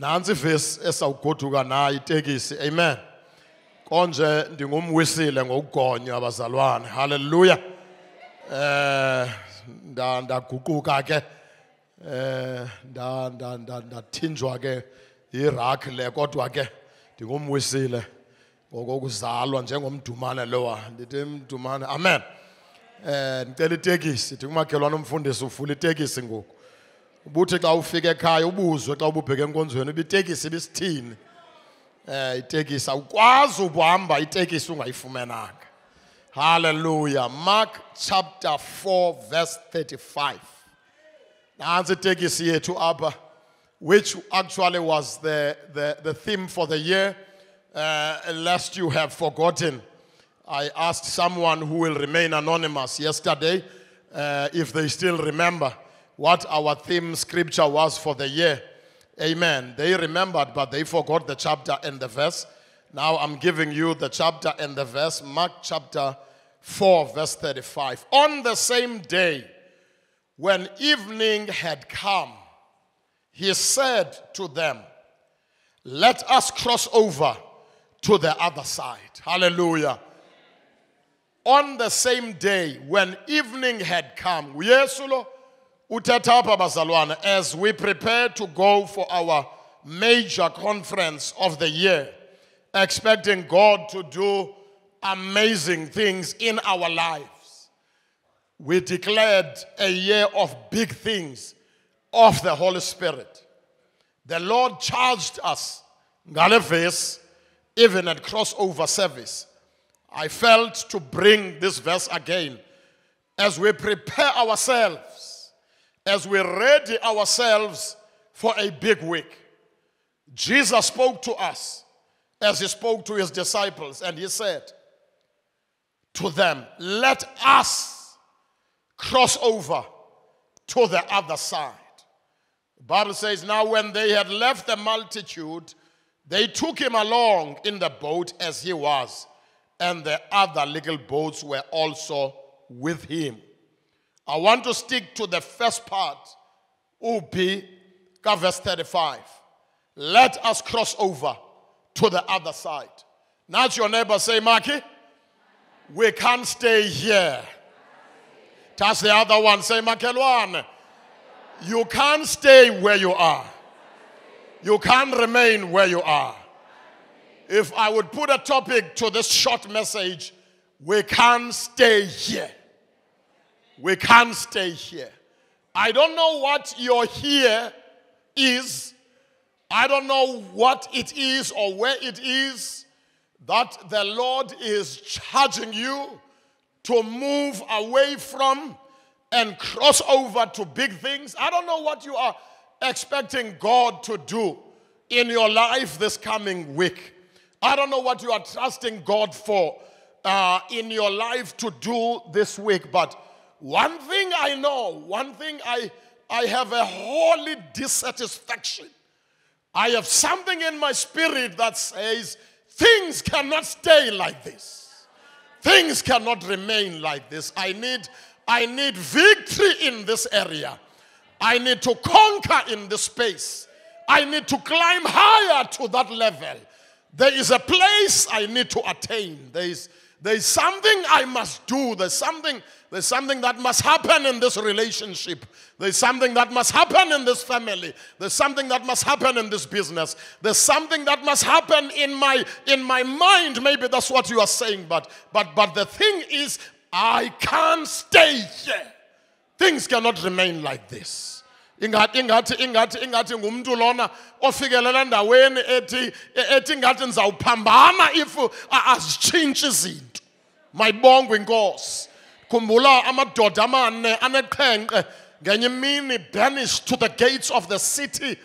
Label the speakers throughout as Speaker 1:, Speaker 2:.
Speaker 1: nansi ivesi esawugoduka nayo itekisi. Amen. Konje ndingumwisile ngokugonywa abazalwane. Haleluya eh nda ndaguquka ke. Eh nda nda nda ndathinjwa ke irak le kodwa ke ndingumwisile ngokokuzalwa njengomdumane lowa. Ndithi mdumane amen. Eh ndicela itekisi. Ndithi kumakhelwane umfundisi uvula itekisi ngoku. Ubuthi xa ufika ekhaya ubuzwe xa ububheke enkonzweni uba itekisi ibisithini? Eh itekisi awukwazi ukuhamba itekisi ungayifumenanga. Hallelujah. Mark chapter 4 verse 35 nansi itekisi yethu apha which actually was the, the, the theme for the year uh, lest you have forgotten. I asked someone who will remain anonymous yesterday uh, if they still remember what our theme scripture was for the year Amen. They remembered, but they forgot the chapter and the verse. Now I'm giving you the chapter and the verse. Mark chapter 4, verse 35. On the same day, when evening had come, he said to them, Let us cross over to the other side. Hallelujah. On the same day, when evening had come, Yesulo uthetha apha bazalwane as we prepare to go for our major conference of the year expecting god to do amazing things in our lives. We declared a year of big things of the holy spirit. The lord charged us ngale verse even at crossover service i felt to bring this verse again. As we prepare ourselves as we ready ourselves for a big week. Jesus spoke to us as he spoke to his disciples, and he said to them, Let us cross over to the other side. The Bible says, Now when they had left the multitude, they took him along in the boat as he was, and the other little boats were also with him. I want to stick to the first part, UP, verse 35. Let us cross over to the other side. Not your neighbor say, Marky, we can't stay here. That's the other one. Say, Makelwan, you can't stay where you are. You can't remain where you are. If I would put a topic to this short message, we can't stay here. We can't stay here. I don't know what your here is. I don't know what it is or where it is that the Lord is charging you to move away from and cross over to big things. I don't know what you are expecting God to do in your life this coming week. I don't know what you are trusting God for uh, in your life to do this week, but one thing I know, one thing I, I have a holy dissatisfaction. I have something in my spirit that says things cannot stay like this. Things cannot remain like this. I need, I need victory in this area. I need to conquer in this space. I need to climb higher to that level. There is a place I need to attain. There is, there is something I must do. There's something, there's something that must happen in this relationship. There's something that must happen in this family. There's something that must happen in this business. There's something that must happen in my in my mind. Maybe that's what you are saying, but but but the thing is, I can't stay here. Things cannot remain like this. ingathi ingathi ingathi ingathi ngumuntu lona ofikelela endaweni ethi ethi ingathi ndizawuphambana if azitshintshe izinto mayibongwe inkosi khumbula amadoda amane aneqhenqe ngenye imini banished to the gates of the city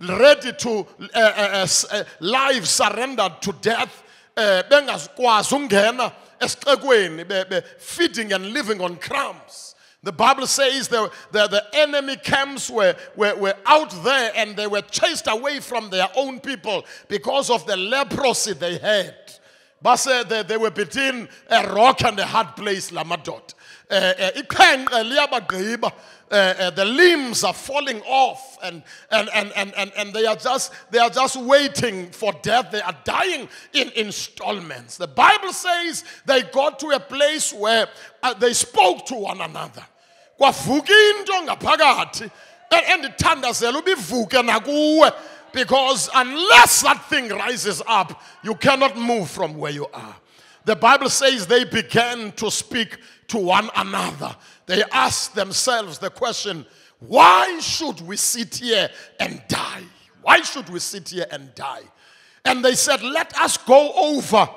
Speaker 1: ready to uh, uh, uh, life surrendered to death? Uh, bengakwazi ungena esixekweni feeding and living on crumbs. The Bible says the, the, the enemy camps were, were, were out there and they were chased away from their own people because of the leprosy they had. But they, they were between a rock and a hard place, Lamadot. eh, eh, iqhenqe liyabagqiba uh, uh, the limbs are falling off and, and, and, and, and, and they, are just, they are just waiting for death. They are dying in installments. The Bible says they got to a place where uh, they spoke to one another. Because unless that thing rises up you cannot move from where you are. The bible says they began to speak to one another. They asked themselves the question why should we sit here and die? Why should we sit here and die? And they said let us go over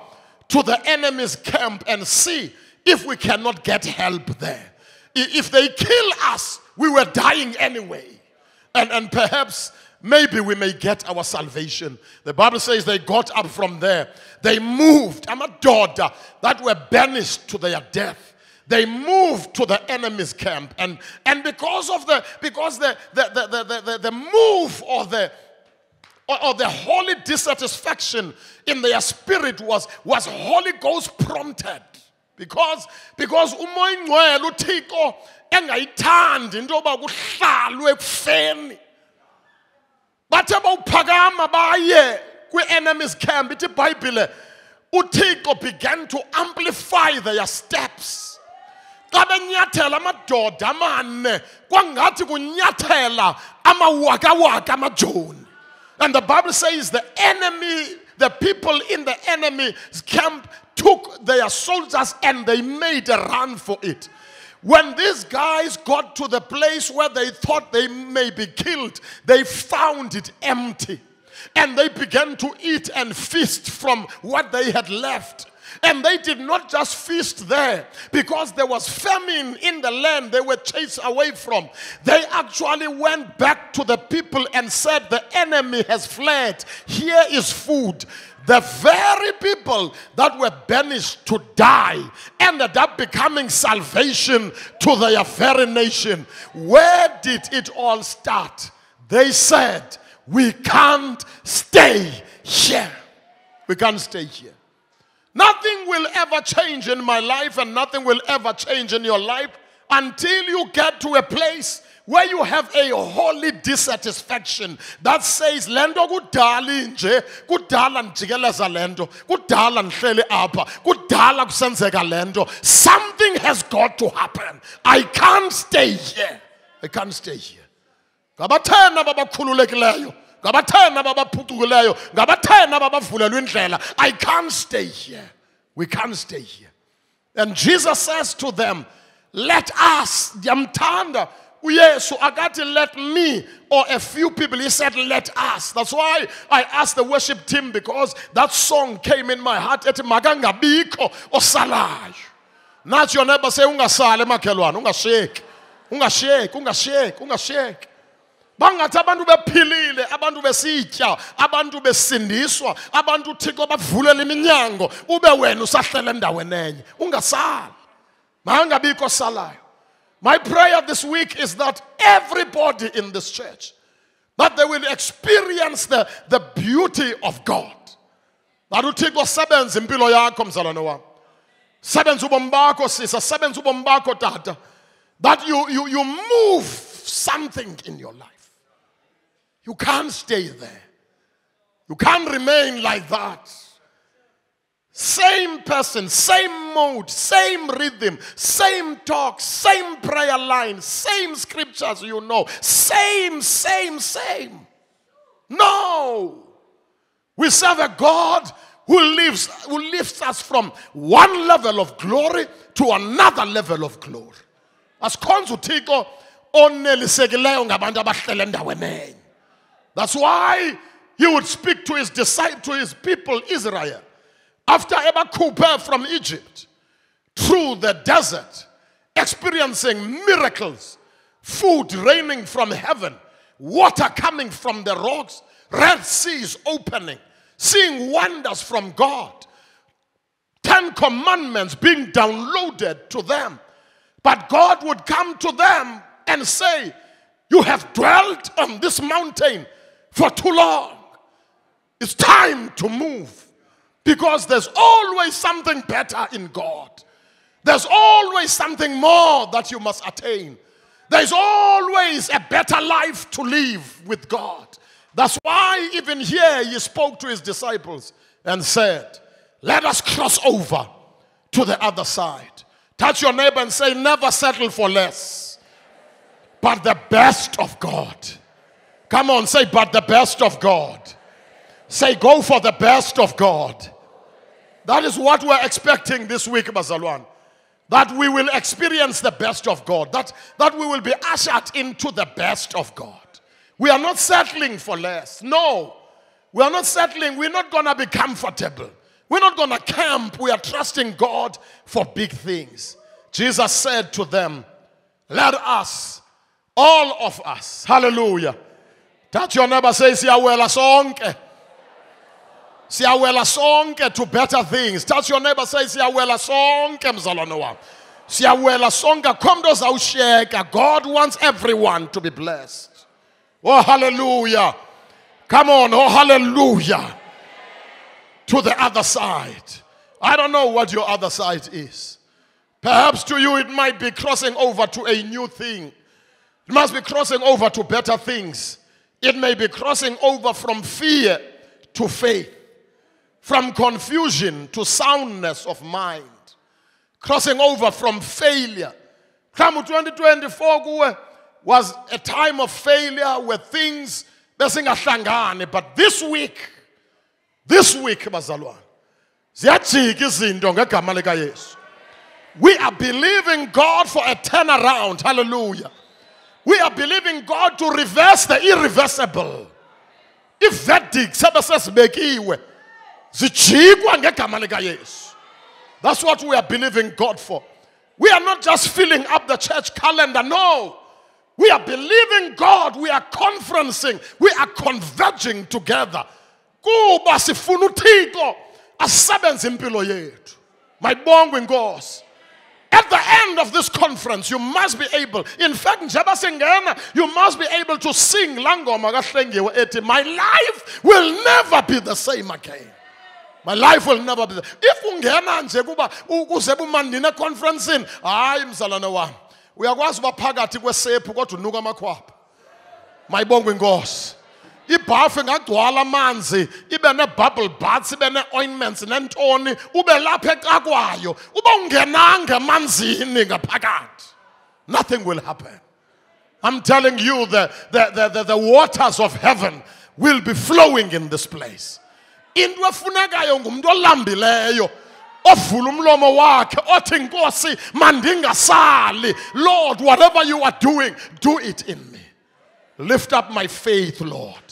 Speaker 1: to the enemy's camp and see if we cannot get help there. If they kill us, we were dying anyway. And, and perhaps maybe we may get our salvation. The Bible says they got up from there. They moved. I'm a daughter that were banished to their death. They moved to the enemy's camp. And, and because of the because the the, the, the, the, the move or the or, the holy dissatisfaction in their spirit was, was Holy Ghost prompted. because because umoya ingcwele uthixo engayithandi into yoba kuhlalwe ekufeni bathe bawuphakama baye kwi-enemies camp ithi ibhayibhile uthixo began to amplify their steps. Xa benyathela amadoda amane kwangathi kunyathela amawakawaka amajoni. And the bible says the enemy the people in the enemy's camp took their soldiers and they made a run for it. When these guys got to the place where they thought they may be killed, they found it empty. And they began to eat and feast from what they had left. And they did not just feast there because there was famine in the land they were chased away from. They actually went back to the people and said, The enemy has fled. Here is food. The very people that were banished to die ended up becoming salvation to their very nation. Where did it all start? They said, We can't stay here. We can't stay here. Nothing will ever change in my life, and nothing will ever change in your life until you get to a place where you have a holy dissatisfaction that says lento kudala nje kudala ndijikeleza lento kudala ndihleli apha kudala kusenzeka lento. Something has got to happen. I can't stay here. I can't stay here. Ngabathena babakhululekileyo ngabathena babaphucukileyo ngabathena babavulelwa indlela. I can't stay here. We can't stay here. And jesus says to them let us ndiyamthanda uyesu akathi let me or a few people he said let us. That's why i asked the worship team because that song came in my heart ethi makangabikho osalayo. Nathi your neighbor say ungasali emakhelwane ungashiyeki ungashiyeki ungashiyeki ungashiyeki. Bangathi abantu bephilile abantu besitya abantu besindiswa abantu uthixo bavulela iminyango ube wena usahlele endaweni enye ungasali. Makangabikho osalayo my prayer this week is that everybody in this church, that they will experience the, the beauty of God. That uthixo sebenze impilo yakho mzalwane wami. Sebenze ubomi bakho sisa, sebenze ubomi bakho tata. That you, you, you move something in your life. You can't stay there. You can't remain like that. Same person, same mode, same rhythm, same talk, same prayer line, same scriptures you know. Same, same, same. No. We serve a God who lives, who lifts us from one level of glory to another level of glory. asikhonza uthixo onelisekileyo ngabantu abahlele endaweni that's why he would speak to his disciples to his people israel after ebakhuphe from Egypt through the desert, experiencing miracles, food raining from heaven, water coming from the rocks, red seas opening, seeing wonders from God, Ten Commandments being downloaded to them. But God would come to them and say, You have dwelt on this mountain for too long. It's time to move. Because there's always something better in God. There's always something more that you must attain. There's always a better life to live with God. That's why, even here, he spoke to his disciples and said, Let us cross over to the other side. Touch your neighbor and say, Never settle for less, but the best of God. Come on, say, But the best of God. Say, Go for the best of God. That is what we're expecting this week, Bazalwan. That we will experience the best of God. That, that we will be ushered into the best of God. We are not settling for less. No. We are not settling. We're not going to be comfortable. We're not going to camp. We are trusting God for big things. Jesus said to them, Let us, all of us, hallelujah. Touch your neighbor, say, Siyawela sonke. Siyawela sonke to better things. Touch your neighbor, say, Siyawela sonke, mzalwane wam. Siyawela sonke, komntu ozawushiyeka. God wants everyone to be blessed. Oh, hallelujah. Come on, oh, hallelujah. To the other side. I don't know what your other side is. Perhaps to you it might be crossing over to a new thing. It must be crossing over to better things. It may be crossing over from fear to faith, from confusion to soundness of mind, crossing over from failure. Come 2024 was a time of failure where things besingahlangani. But this week this week bazalwane ziyajika izinto ngegama likayesu we are believing god for a turnaround. Hallelujah. We are believing god to reverse the irreversible. Iverdict sebesezibekiwe that's what we are believing god for we are not just filling up the church calendar no we are believing God. We are conferencing. We are converging together. Kuba sifuna uThixo asebenze. At the end of this conference, you must be able, in fact, njengoba singena, you must be able to sing laa ngoma kahlengiwe My life will never be the same again. My life will never be the If ungena nje kuba ukuze bumandine conferencing, hayi mzalwane wami. uyakwazi uba phakathi kwesephu kodwa unuka amakhwapha? Mayibongwe inkosi ibhafu ingagcwala amanzi ibe ne-bubble baths ibe ne-ointments nentoni ube lapha ecakwayo uba ungenanga emanzini ngaphakathi. Nothing will happen. I'm telling you the, the, the, the, the waters of heaven will be flowing in this place into efunekayo ngumntu olambileyo ovula umlomo wakhe othi nkosi mandingasali. Lord whatever you are doing do it in me. Lift up my faith lord.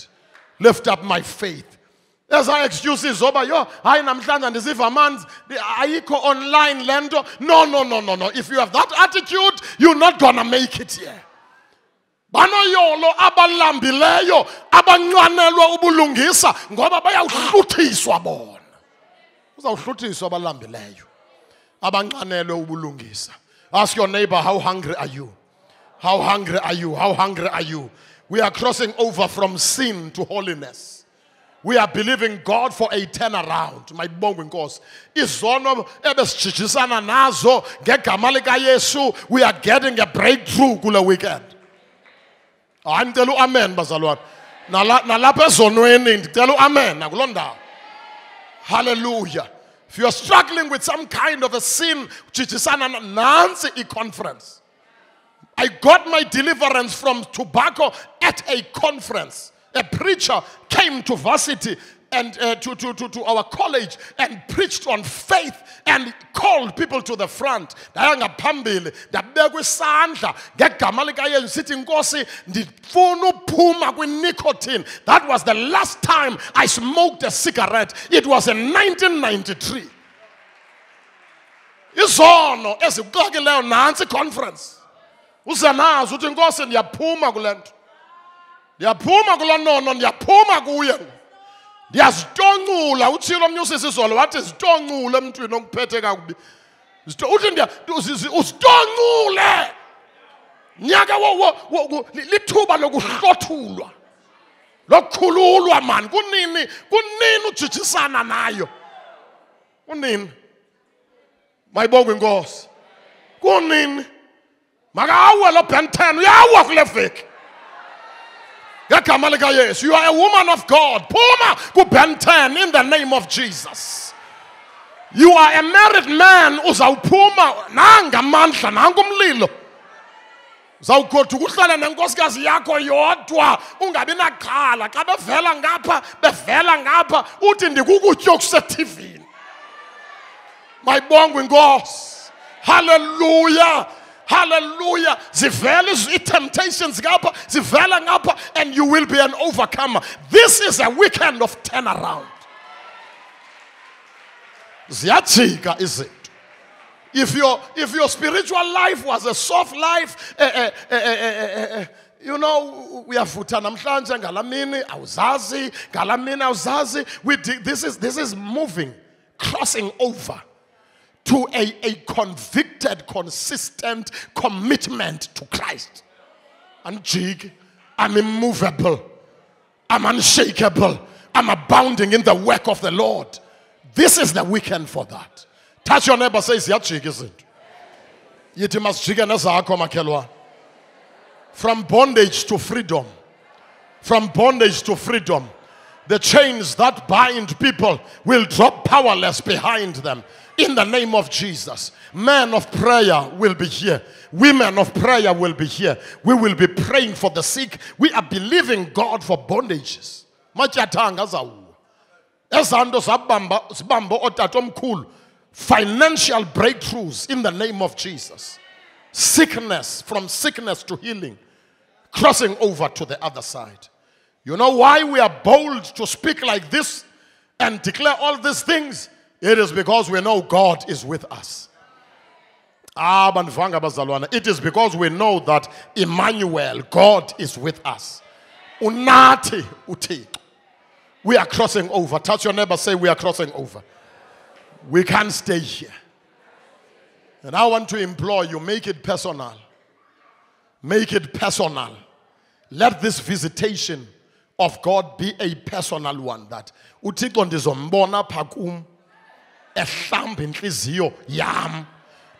Speaker 1: Lift up my faith. Eza excuses zoba yo hayi namhlanje ndisiva amanzi. Ayikho online le nto. No no no no no. If you have that attitude you're not gonna make it here banoyolo abalambileyo abanqanelwa ubulungisa ngoba bayawuhluthiswa bona. Uzawuhluthiswa abalambileyo abanqanelwe ubulungisa. Ask your neighbor how hungry are you? How hungry are you? How hungry are you? We are crossing over from sin to holiness. We are believing god for a turnaround. Mayibongwe inkosi. Izono ebesijijisana nazo ngegama likayesu we are getting a breakthrough kule weekend hayi ndicela uamen bazalwane Nala- nalapha ezonweni ndicela uamen nakuloo ndawo Hallelujah. If you're struggling with some kind of a sin, chichisana nansi i conference. I got my deliverance from tobacco at a conference. A preacher came to varsity and uh, to, to, to, to our college and preached on faith and called people to the front. That was the last time i smoked a cigarette. It was in 1993 izono ezikuxakileyo nantsi conference. Uze nazo uthi nkosi ndiyaphuma kule nto. Ndiyaphuma kuloo nono ndiyaphuma kuye ndiyazitoncula utshilo omnye usisizolo wathi zitoncule emntwini okuphethe kakubi. Uthi uzitoncule nyaka lithuba lokuhlothulwa lokukhululwa mani kunini kunini ujijisana nayo? Kunini? Mayibongwe inkosi. Kunini? Makawe lo ben 10 uyawa kule veki. You are a woman of god. Phuma kuben 10 in the name of jesus. You are a married man. Uzawuphuma nangamandla nankumlilo uzawugoduka uhlale nenkosikazi yakho yodwa. Ungabi naxhala xa bevela ngapha bevela ngapha uthi ndikukutya okusetivini mayibongwe inkosi. Haleluya haleluya zivela ii-temptations ngapha zivela ngapha and you will be an overcomer. This is a weekend of turnaround. Ziyajika izinto. If your if your spiritual life was a soft life eh, eh, eh, eh, eh, eh, eh, you know uyavutha namhlanje ngalamini awuzazi ngalamini awuzazi. We this is this is moving crossing over to a, a convicted consistent commitment to Christ. And jig I'm immovable I'm unshakable I'm abounding in the work of the Lord. This is the weekend for that. Touch your neighbor say ziyajika izinto yithi masijike nezakho makhelwane from bondage to freedom from bondage to freedom the chains that bind people will drop powerless behind them in the name of Jesus. Men of prayer will be here. Women of prayer will be here. We will be praying for the sick. We are believing God for bondages. Otatomkhulu. Financial breakthroughs in the name of Jesus. Sickness from sickness to healing. Crossing over to the other side. You know why we are bold to speak like this and declare all these things? It is because we know God is with us. Ah. It is because we know that Emmanuel, God is with us. We are crossing over. Touch your neighbor, say we are crossing over. We can't stay here. And I want to implore you, make it personal. Make it personal. Let this visitation of God be a personal one that uthixo ndizombona pha kum ehlamba inhliziyo yam.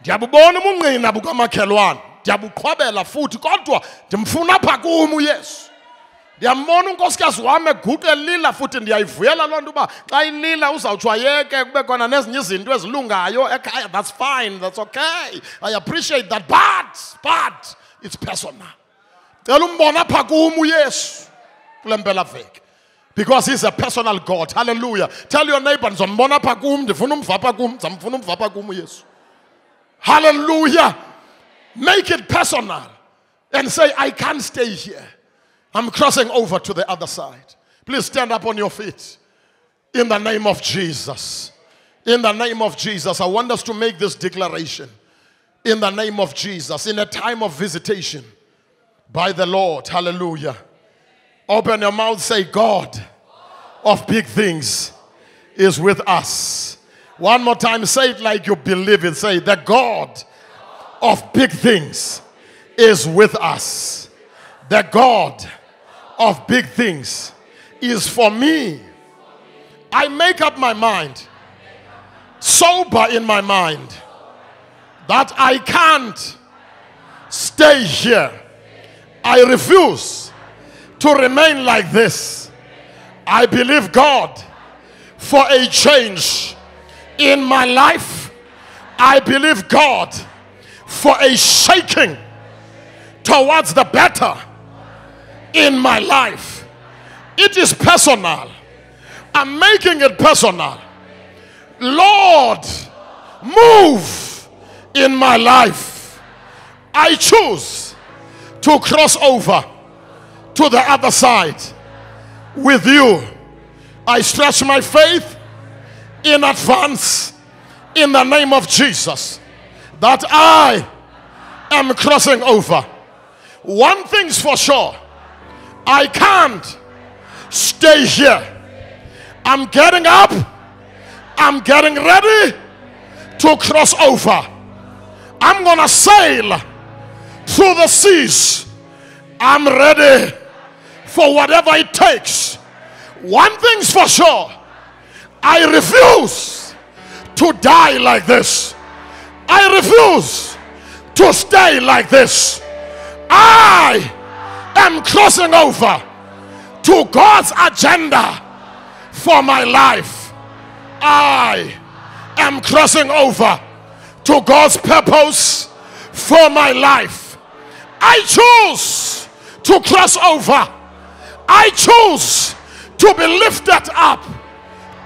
Speaker 1: Ndiyabubona ubungqina bukamakhelwane ndiyabuqhwabela futhi kodwa ndimfuna pha kum uyesu ndiyambona unkosikazi wam eguqe elila futhi ndiyayivuyela loo nto uba xa ilila uzawutsho ayeke kube khona nezinye izinto ezilungayo ekhaya. That's fine that's okay. I appreciate that but but it's personal. Cela umbona pha kum uyesu kule mpelaveki because he's a personal god. Hallelujah. Tell your neighbor ndizombona pha kum ndifuna umva pha hallelujah. Make it personal and say i can't stay here. I'm crossing over to the other side. Please stand up on your feet. In the name of jesus. In the name of jesus. I want us to make this declaration. In the name of jesus. In a time of visitation by the lord. Hallelujah Open your mouth, say, God of big things is with us. One more time, say it like you believe it. Say, the God of big things is with us. The God of big things is for me. I make up my mind, sober in my mind, that I can't stay here. I refuse to remain like this. I believe God for a change in my life. I believe God for a shaking towards the better in my life. It is personal. I'm making it personal. Lord, move in my life. I choose to cross over to the other side with you. I stretch my faith in advance in the name of Jesus that I am crossing over. One thing's for sure I can't stay here. I'm getting up, I'm getting ready to cross over. I'm gonna sail through the seas. I'm ready for whatever it takes. One thing's for sure I refuse to die like this. I refuse to stay like this. I am crossing over to God's agenda for my life. I am crossing over to God's purpose for my life. I choose to cross over. I choose to be lifted up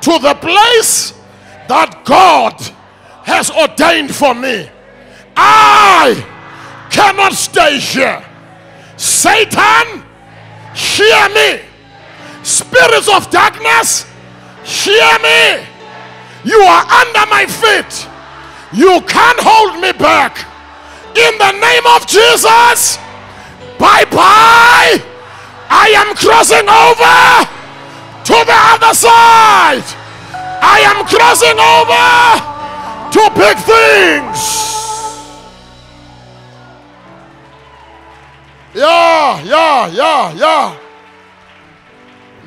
Speaker 1: to the place that God has ordained for me. I cannot stay here. Satan, hear me. Spirits of darkness, hear me. You are under my feet. You can't hold me back. In the name of Jesus, bye bye. I am crossing over to the other side. I am crossing over to big things. Yeah, yeah, yeah, yeah.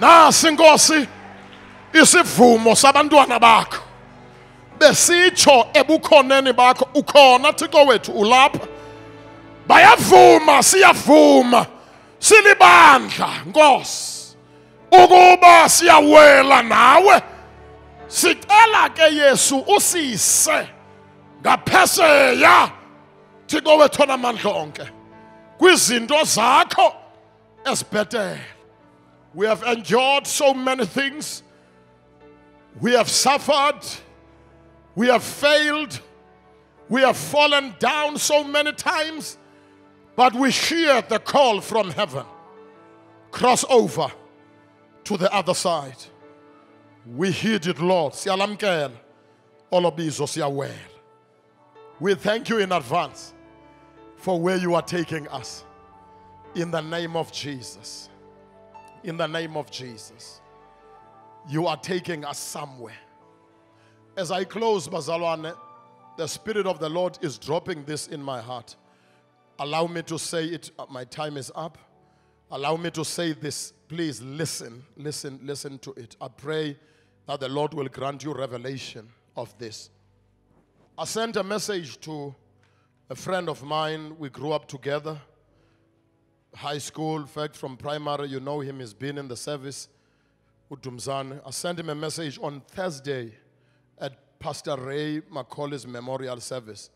Speaker 1: Nasi inkosi isivumo sabantwana bakho. Besitsho ebukhoneni bakho ukhona Thixo wethu ulapha. Bayavuma siyavuma silibandla Nkosi. Ukuba siyawela nawe sicela ke Yesu usise ngaphesheya. Thixo wethu namandla onke. kwizinto zakho ezibhetele we have endured so many things. We have suffered. We have failed. We have fallen down so many times but we hear the call from heaven cross over to the other side we heed it lord siyalamkela olobizo siyawela we thank you in advance for where you are taking us. In the name of Jesus. In the name of Jesus. You are taking us somewhere. As I close, Bazalwane, the Spirit of the Lord is dropping this in my heart. Allow me to say it. Uh, My time is up. Allow me to say this. Please listen, listen, listen to it. I pray that the Lord will grant you revelation of this. I sent a message to a friend of mine, we grew up together. High school, in fact, from primary, you know him, he's been in the service. Udumzane. I sent him a message on Thursday at Pastor Ray McCauley's memorial service.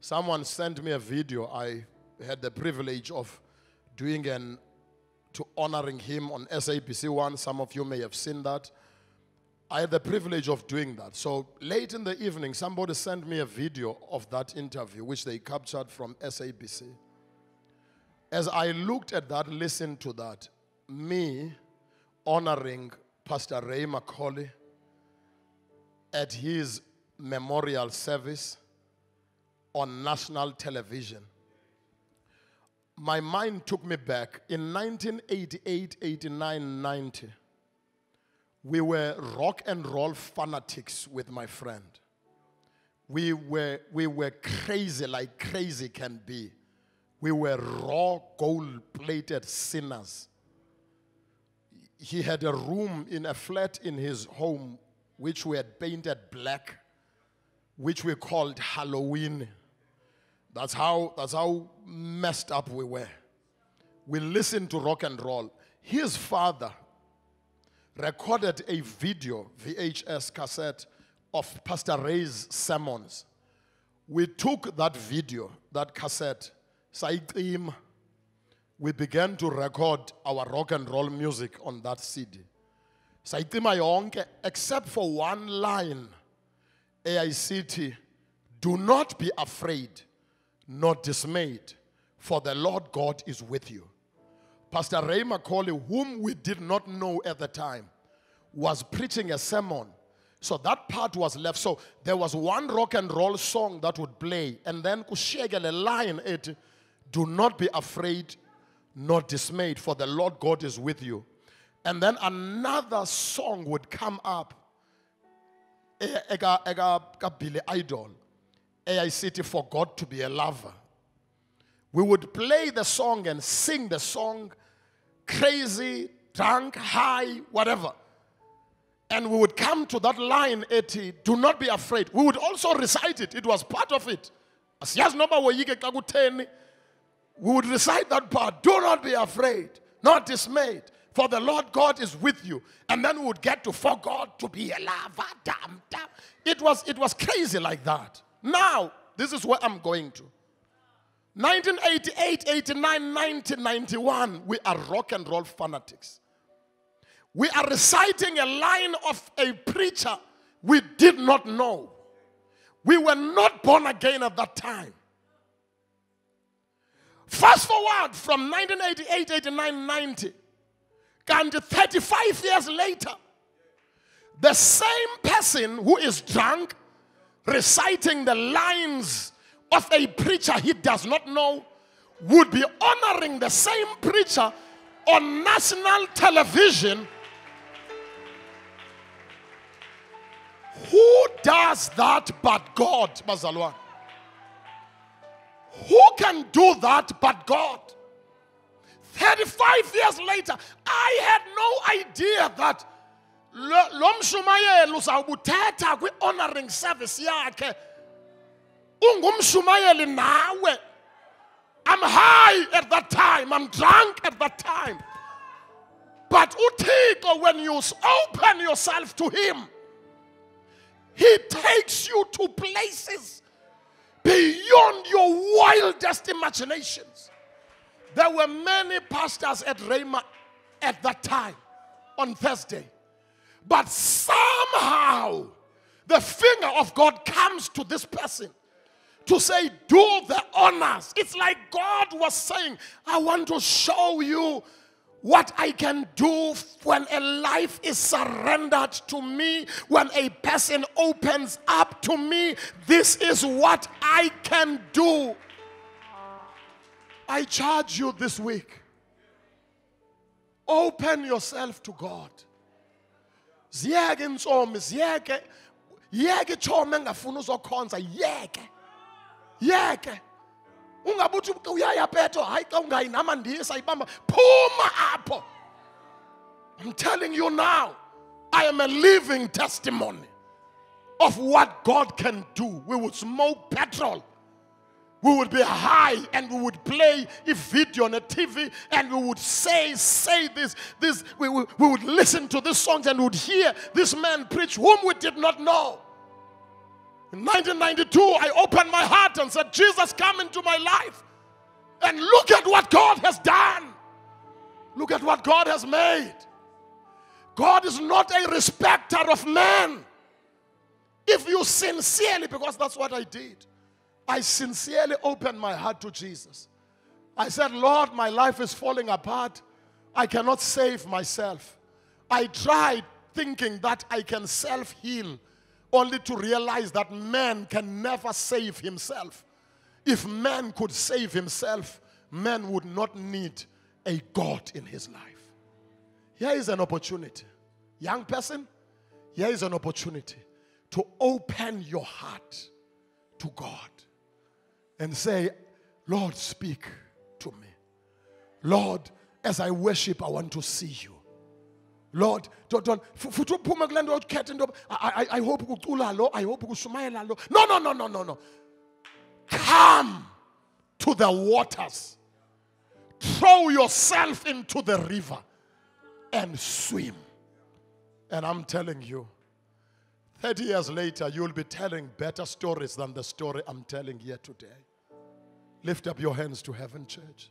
Speaker 1: Someone sent me a video. I had the privilege of doing an to honoring him on SABC One. Some of you may have seen that. I had the privilege of doing that. So late in the evening, somebody sent me a video of that interview, which they captured from SABC. As I looked at that, listened to that, me honoring Pastor Ray McCauley at his memorial service on national television. My mind took me back in 1988, 89, 90 we were rock and roll fanatics with my friend. We were, we were crazy, like crazy can be. We were raw, gold plated sinners. He had a room in a flat in his home, which we had painted black, which we called Halloween. That's how, that's how messed up we were. We listened to rock and roll. His father, recorded a video, VHS cassette, of Pastor Ray's sermons. We took that video, that cassette, Saitim. We began to record our rock and roll music on that CD. Saitima yonke, except for one line, AICT, do not be afraid, nor dismayed, for the Lord God is with you. Pastor Ray McCauley, whom we did not know at the time, was preaching a sermon. So that part was left. So there was one rock and roll song that would play, and then kushegele line it, do not be afraid nor dismayed, for the Lord God is with you. And then another song would come up. Ega Billy Idol. AICT for God to be a lover. We would play the song and sing the song, crazy, drunk, high, whatever. And we would come to that line 80, do not be afraid. We would also recite it, it was part of it. we would recite that part do not be afraid not dismayed for the lord god is with you and then we would get to for god to be a lover dam, dam. it was it was crazy like that now this is where i'm going to. 1988 89 90 91 we are rock and roll fanatics. We are reciting a line of a preacher we did not know. We were not born again at that time. Fast forward from 1988, 89, 90, and 35 years later, the same person who is drunk reciting the lines of a preacher he does not know would be honoring the same preacher on national television Who does that but God, Bazalwan? Who can do that but God? 35 years later, I had no idea that lo mshumayeli uzawubuthetha kwi-honoring service yakhe ungumshumayeli nawe i'm high at that time i'm drunk at that time but uthixo when you open yourself to him he takes you to places beyond your wildest imaginations. There were many pastors at Rhema at that time on Thursday. But somehow the finger of God comes to this person to say, Do the honors. It's like God was saying, I want to show you what I can do when a life is surrendered to me, when a person opens up to me, this is what I can do. I charge you this week. Open yourself to God. Ziyeke intsomi, ziyeke yeke chome engafuna uzokhonza, yeke. Yeke. ungabuthi uyayaphetho hayi xa ungayinama ndiyisayibamba phuma apho i'm telling you now i am a living testimony of what god can do we would smoke petrol we would be high and we would play a video on a TV and we would say, say this, this, we, we, we would listen to these songs and would hear this man preach whom we did not know. In 1992, I opened my heart and said, Jesus, come into my life. And look at what God has done. Look at what God has made. God is not a respecter of men. If you sincerely, because that's what I did, I sincerely opened my heart to Jesus. I said, Lord, my life is falling apart. I cannot save myself. I tried thinking that I can self heal only to realize that man can never save himself. If man could save himself, man would not need a God in his life. Here is an opportunity. Young person, here is an opportunity to open your heart to God and say, Lord, speak to me. Lord, as I worship, I want to see you. Lord, don't, don't futhi uphume kule I, hope ukucula lo I hope ukushumayela no no no no no no come to the waters throw yourself into the river and swim and I'm telling you 30 years later you'll be telling better stories than the story I'm telling here today lift up your hands to heaven church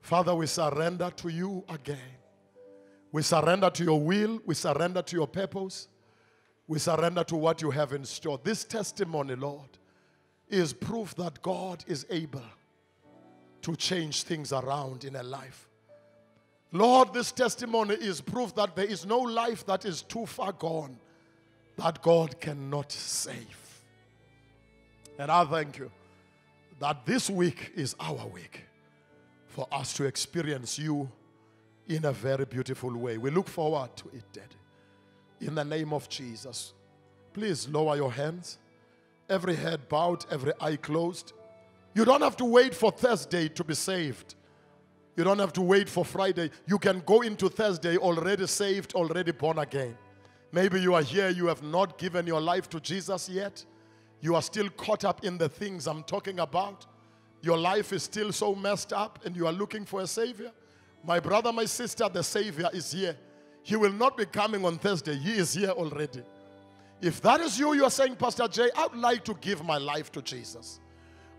Speaker 1: Father we surrender to you again we surrender to your will. We surrender to your purpose. We surrender to what you have in store. This testimony, Lord, is proof that God is able to change things around in a life. Lord, this testimony is proof that there is no life that is too far gone that God cannot save. And I thank you that this week is our week for us to experience you in a very beautiful way. We look forward to it, Daddy. In the name of Jesus. Please lower your hands. Every head bowed, every eye closed. You don't have to wait for Thursday to be saved. You don't have to wait for Friday. You can go into Thursday already saved, already born again. Maybe you are here, you have not given your life to Jesus yet. You are still caught up in the things I'm talking about. Your life is still so messed up and you are looking for a savior. My brother, my sister, the savior is here. He will not be coming on Thursday. He is here already. If that is you, you are saying, Pastor Jay, I would like to give my life to Jesus.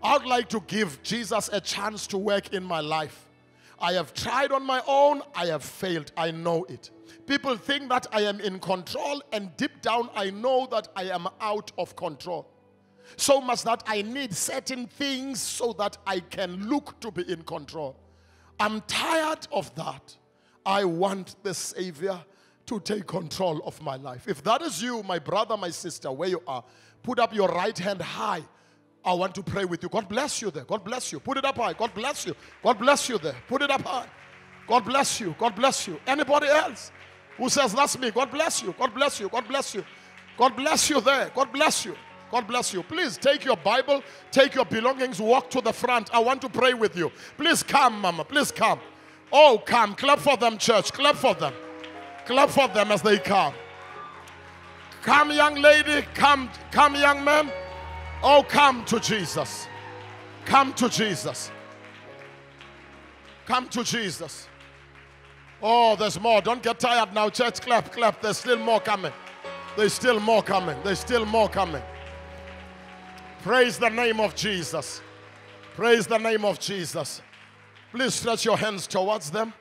Speaker 1: I would like to give Jesus a chance to work in my life. I have tried on my own, I have failed. I know it. People think that I am in control, and deep down, I know that I am out of control. So much that I need certain things so that I can look to be in control. I'm tired of that. I want the Savior to take control of my life. If that is you, my brother, my sister, where you are, put up your right hand high. I want to pray with you. God bless you there. God bless you. Put it up high. God bless you. God bless you there. Put it up high. God bless you. God bless you. Anybody else who says, That's me? God bless you. God bless you. God bless you. God bless you there. God bless you. God bless you. Please take your Bible, take your belongings, walk to the front. I want to pray with you. Please come, Mama. Please come. Oh, come. Clap for them, church. Clap for them. Clap for them as they come. Come, young lady. Come, come, young man. Oh, come to Jesus. Come to Jesus. Come to Jesus. Oh, there's more. Don't get tired now, church. Clap, clap. There's still more coming. There's still more coming. There's still more coming. Praise the name of Jesus. Praise the name of Jesus. Please stretch your hands towards them.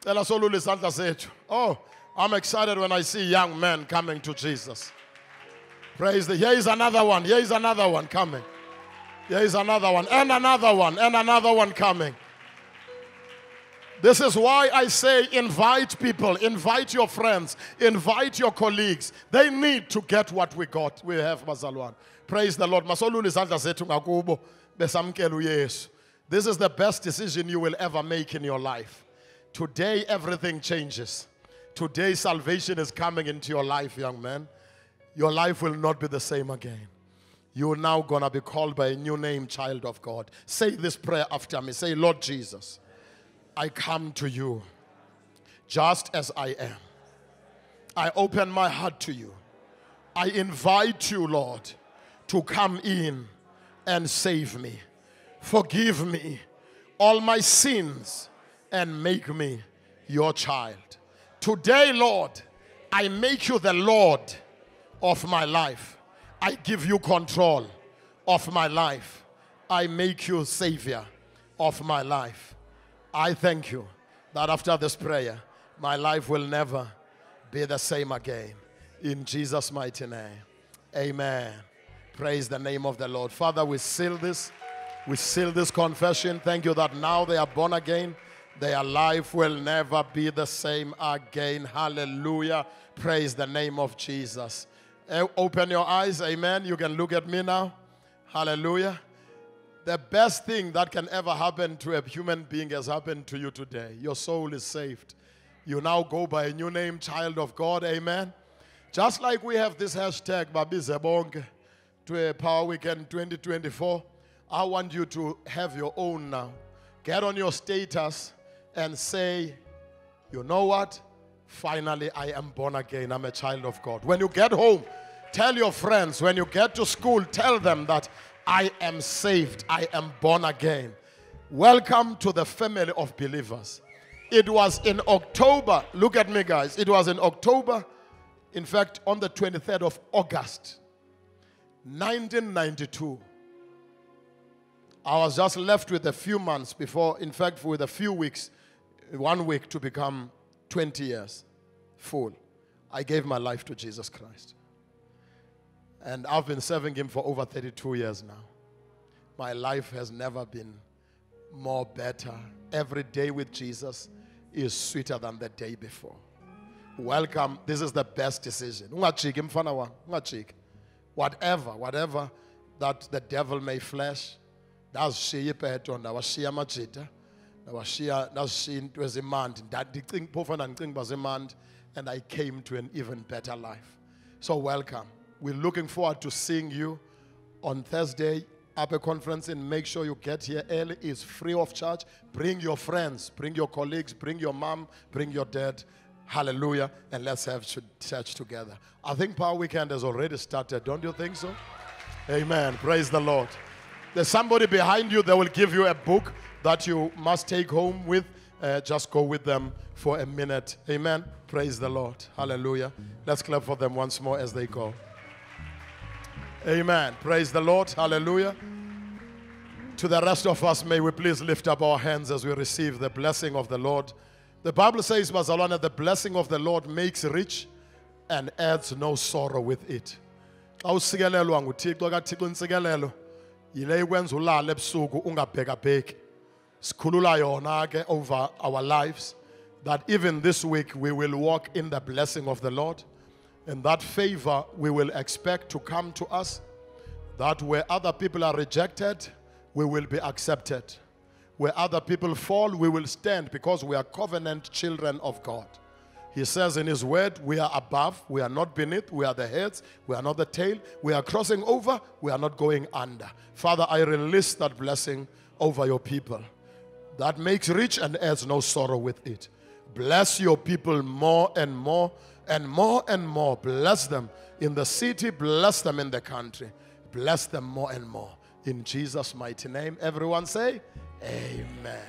Speaker 1: Tell us oh, all Santa said. Oh, I'm excited when I see young men coming to Jesus. Praise the. Here is another one. Here is another one coming. Here is another one. And another one. And another one coming. This is why I say invite people, invite your friends, invite your colleagues. They need to get what we got. We have Mazalwan. Praise the Lord. Ngakubo. This is the best decision you will ever make in your life. Today everything changes. Today salvation is coming into your life, young man. Your life will not be the same again. You're now going to be called by a new name, child of God. Say this prayer after me. Say, Lord Jesus, I come to you just as I am. I open my heart to you. I invite you, Lord, to come in and save me. Forgive me all my sins and make me your child. Today, Lord, I make you the Lord of my life. I give you control of my life. I make you Savior of my life. I thank you that after this prayer, my life will never be the same again. In Jesus' mighty name. Amen. Praise the name of the Lord. Father, we seal this. We seal this confession. Thank you that now they are born again. Their life will never be the same again. Hallelujah. Praise the name of Jesus. Eh, Open your eyes. Amen. You can look at me now. Hallelujah. The best thing that can ever happen to a human being has happened to you today. Your soul is saved. You now go by a new name, child of God. Amen. Just like we have this hashtag, Babizebonke, to a Power Weekend 2024, I want you to have your own now. Get on your status and say, you know what? Finally, I am born again. I'm a child of God. When you get home, tell your friends. When you get to school, tell them that I am saved. I am born again. Welcome to the family of believers. It was in October. Look at me, guys. It was in October. In fact, on the 23rd of August, 1992. I was just left with a few months before, in fact, with a few weeks, one week to become 20 years full. I gave my life to Jesus Christ. And I've been serving Him for over 32 years now. My life has never been more better. Every day with Jesus is sweeter than the day before. Welcome. This is the best decision. Whatever, whatever that the devil may flesh, ndazishiya ipeto ndawashiya amajita ndawashiya ndazishiya into ezimandi. Ndicinga phofu ndandicinga uba zimandi and i came to an even better life. So welcome. We're looking forward to seeing you on thursday up a conference and make sure you get here early. It's free of charge. Bring your friends bring your colleagues bring your mom bring your dad. Hallelujah. And let's have ch- church together. I think power weekend has already started don't you think so? Amen. Praise the Lord. There's somebody behind you that will give you a book that you must take home with. Uh, just go with them for a minute. Amen. Praise the Lord. Hallelujah. Let's clap for them once more as they go. Amen. Praise the Lord. Hallelujah. To the rest of us, may we please lift up our hands as we receive the blessing of the Lord. The Bible says, Bazalwana, the blessing of the Lord makes rich and adds no sorrow with it. NguThixo kaThixo yile ikwenza ulala ebusuku. Sikhulula yona ke over our lives that even this week we will walk in the blessing of the Lord and that favor we will expect to come to us that where other people are rejected we will be accepted. Where other people fall, we will stand because we are covenant children of God. He says in His word, we are above, we are not beneath, we are the heads, we are not the tail, we are crossing over, we are not going under. Father, I release that blessing over your people that makes rich and adds no sorrow with it. Bless your people more and more and more and more. Bless them in the city, bless them in the country, bless them more and more. In Jesus' mighty name, everyone say, Amen.